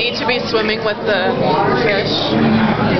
We need to be swimming with the fish.